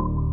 you